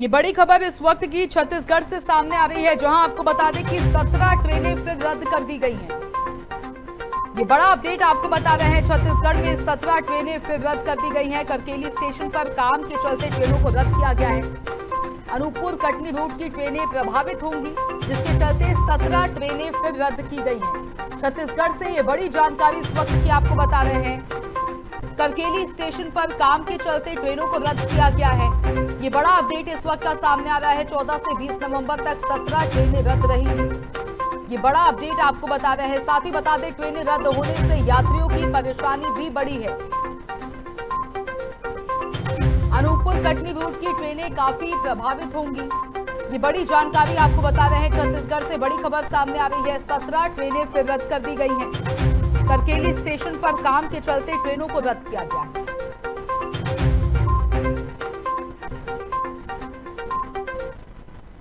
ये बड़ी खबर इस वक्त की छत्तीसगढ़ से सामने आ रही है, जहाँ आपको बता दें कि 17 ट्रेनें फिर रद्द कर दी गई हैं। ये बड़ा अपडेट आपको बता रहे हैं, छत्तीसगढ़ में 17 ट्रेनें फिर रद्द कर दी गई हैं। करकेली स्टेशन पर काम के चलते ट्रेनों को रद्द किया गया है। अनूपपुर कटनी रूट की ट्रेनें प्रभावित होंगी, जिसके चलते 17 ट्रेनें फिर रद्द की गई हैं। छत्तीसगढ़ से ये बड़ी जानकारी इस वक्त की आपको बता रहे हैं। करकेली स्टेशन पर काम के चलते ट्रेनों को रद्द किया गया है। ये बड़ा अपडेट इस वक्त का सामने आ रहा है। 14 से 20 नवंबर तक 17 ट्रेनें रद्द रहेंगी ये बड़ा अपडेट आपको बता रहे हैं। साथ ही बता दें, ट्रेनें रद्द होने से यात्रियों की परेशानी भी बढ़ी है। अनूपपुर कटनी रूट की ट्रेनें काफ़ी प्रभावित होंगी। ये बड़ी जानकारी आपको बता रहे हैं। छत्तीसगढ़ से बड़ी खबर सामने आ रही है। सत्रह ट्रेनें फिर रद्द कर दी गई हैं। करकेली स्टेशन पर काम के चलते ट्रेनों को रद्द किया गया। है